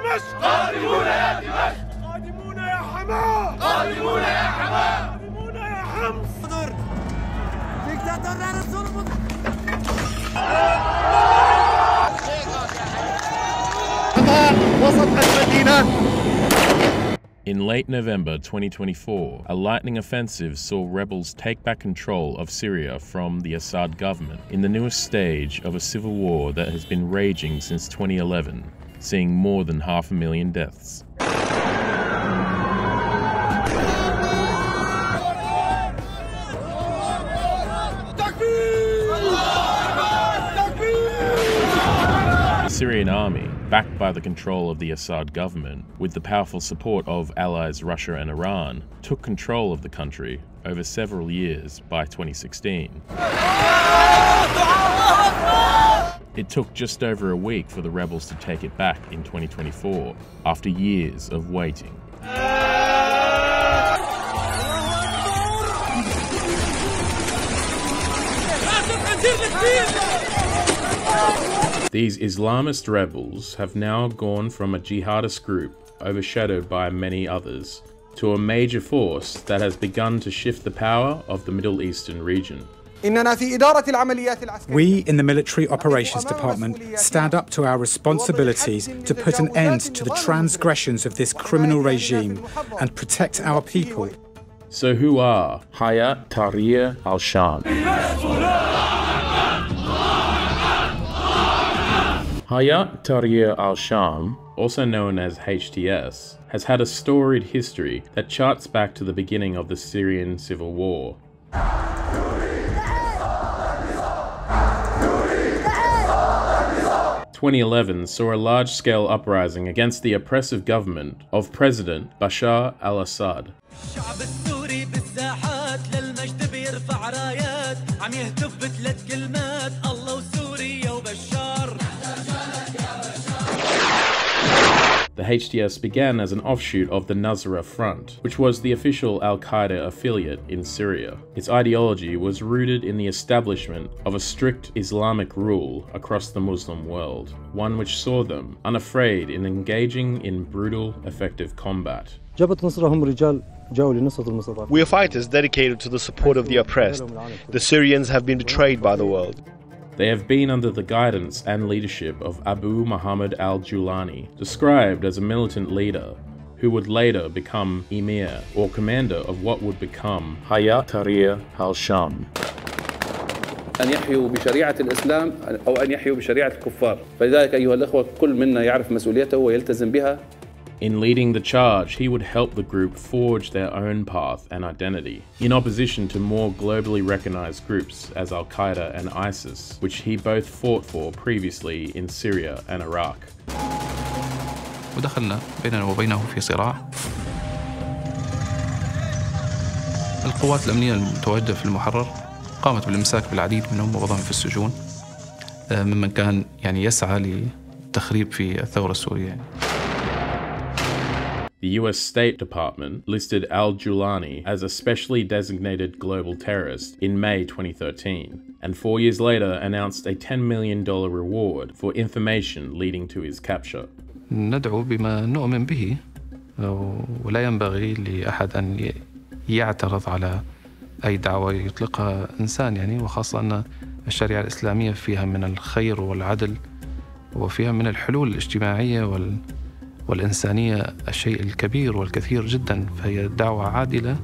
دمشق قادمون يا دمشق قادمون يا حماه قادمون يا حماه قادمون يا حمص In late November 2024, a lightning offensive saw rebels take back control of Syria from the Assad government in the newest stage of a civil war that has been raging since 2011, seeing more than half a million deaths. The Syrian army, backed by the control of the Assad government, with the powerful support of allies Russia and Iran, took control of the country over several years by 2016. It took just over a week for the rebels to take it back in 2024, after years of waiting. These Islamist rebels have now gone from a jihadist group, overshadowed by many others, to a major force that has begun to shift the power of the Middle Eastern region. We in the Military Operations Department stand up to our responsibilities to put an end to the transgressions of this criminal regime and protect our people. So, who are Hayat Tahrir al Sham? Hayat Tahrir al Sham, also known as HTS, has had a storied history that charts back to the beginning of the Syrian civil war. 2011 saw a large-scale uprising against the oppressive government of President Bashar al-Assad. HTS began as an offshoot of the Nusra Front, which was the official Al Qaeda affiliate in Syria. Its ideology was rooted in the establishment of a strict Islamic rule across the Muslim world, one which saw them unafraid in engaging in brutal, effective combat. We are fighters dedicated to the support of the oppressed. The Syrians have been betrayed by the world. They have been under the guidance and leadership of Abu Muhammad al Julani, described as a militant leader who would later become emir or commander of what would become Hayat Tahrir al Sham. أن يحيوا بشريعة الإسلام أو أن يحيوا بشريعة الكفار فلذلك أيها الأخوة كل منا يعرف مسؤوليته ويلتزم بها In leading the charge, he would help the group forge their own path and identity, in opposition to more globally recognized groups as Al Qaeda and ISIS, which he both fought for previously in Syria and Iraq. ودخلنا بيننا وبينه في صراع القوات الأمنية المتواجدة في المحرر قامت بالإمساك بالعديد منهم ووضعهم في السجون آه، ممن كان يعني يسعى للتخريب في الثورة السورية يعني. The US State Department listed al Julani as a specially designated global terrorist in May 2013, and four years later announced a $10 million reward for information leading to his capture. ندعو بما نؤمن به ولا ينبغي لأحد أن ي- يعترض على أي دعوة يطلقها إنسان يعني وخاصة أن الشريعة الإسلامية فيها من الخير والعدل وفيها من الحلول الاجتماعية وال والإنسانية الشيء الكبير والكثير جدا فهي دعوة عادلة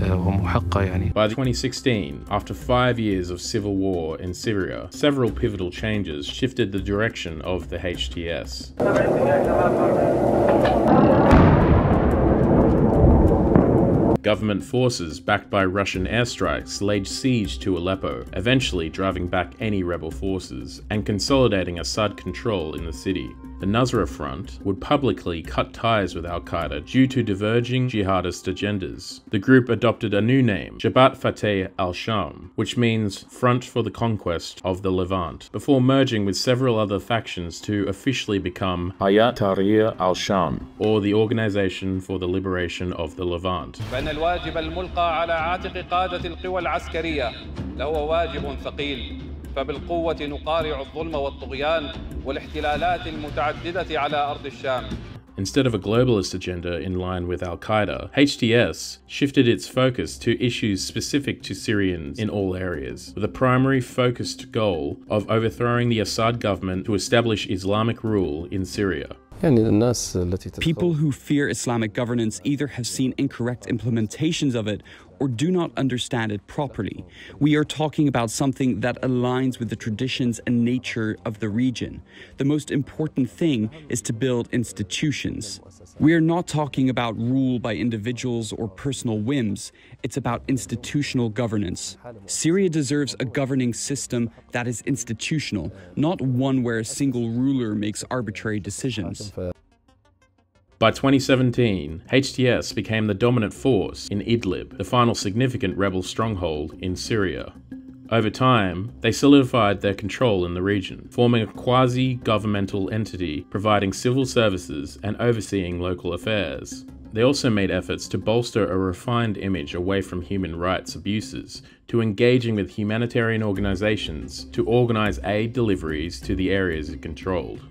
آه، ومحقة يعني By 2016, after five years of civil war in Syria, several pivotal changes shifted the direction of the HTS. Government forces, backed by Russian airstrikes, laid siege to Aleppo, eventually driving back any rebel forces and consolidating Assad control in the city. The Nusra Front would publicly cut ties with Al Qaeda due to diverging jihadist agendas. The group adopted a new name, Jabhat Fateh al Sham, which means Front for the Conquest of the Levant, before merging with several other factions to officially become Hayat Tahrir al Sham, or the Organization for the Liberation of the Levant. فإن الواجب الملقى على عاتق قادة القوى العسكرية لهو واجب ثقيل فبالقوة نقارع الظلم والطغيان والاحتلالات المتعددة على أرض الشام Instead of a globalist agenda in line with Al Qaeda, HTS shifted its focus to issues specific to Syrians in all areas, with a primary focused goal of overthrowing the Assad government to establish Islamic rule in Syria. People who fear Islamic governance either have seen incorrect implementations of it or do not understand it properly. We are talking about something that aligns with the traditions and nature of the region. The most important thing is to build institutions. We are not talking about rule by individuals or personal whims. It's about institutional governance. Syria deserves a governing system that is institutional, not one where a single ruler makes arbitrary decisions. By 2017, HTS became the dominant force in Idlib, the final significant rebel stronghold in Syria. Over time, they solidified their control in the region, forming a quasi governmental entity providing civil services and overseeing local affairs. They also made efforts to bolster a refined image away from human rights abuses, to engaging with humanitarian organizations to organize aid deliveries to the areas it controlled.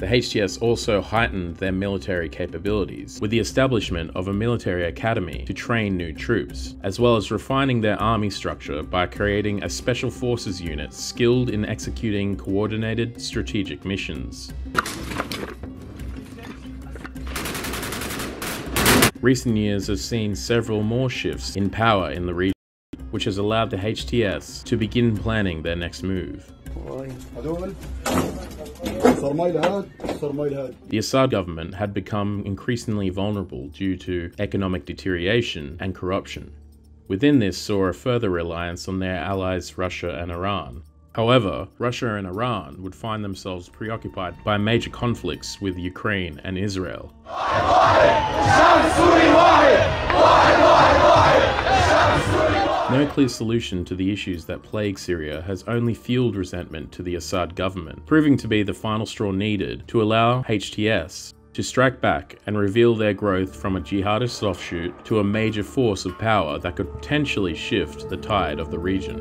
The HTS also heightened their military capabilities with the establishment of a military academy to train new troops, as well as refining their army structure by creating a special forces unit skilled in executing coordinated strategic missions. Recent years have seen several more shifts in power in the region, which has allowed the HTS to begin planning their next move. The Assad government had become increasingly vulnerable due to economic deterioration and corruption. Within this saw a further reliance on their allies Russia and Iran. However, Russia and Iran would find themselves preoccupied by major conflicts with Ukraine and Israel. No clear solution to the issues that plague Syria has only fueled resentment to the Assad government, proving to be the final straw needed to allow HTS to strike back and reveal their growth from a jihadist offshoot to a major force of power that could potentially shift the tide of the region.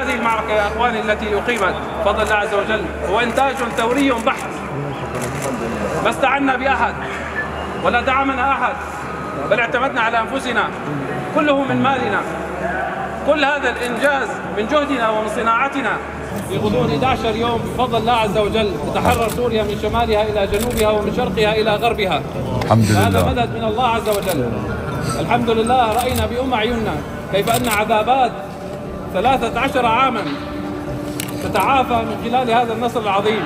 هذه المعركة يا أخواني التي أقيمت بفضل الله عز وجل هو إنتاج ثوري بحت ما استعنا بأحد ولا دعمنا أحد بل اعتمدنا على أنفسنا كله من مالنا كل هذا الإنجاز من جهدنا ومن صناعتنا. في غضون 11 يوم بفضل الله عز وجل تتحرر سوريا من شمالها إلى جنوبها ومن شرقها إلى غربها. الحمد لله. هذا مدد من الله عز وجل. الحمد لله رأينا بأم أعيننا كيف أن عذابات ثلاثة عشر عاما تتعافى من خلال هذا النصر العظيم.